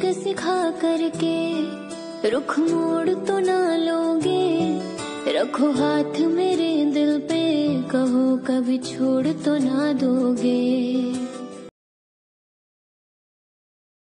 एक सिखा करके, रुख मोड़ तो ना लोगे। रखो हाथ मेरे दिल पे, कहो कभी छोड़ तो ना दोगे।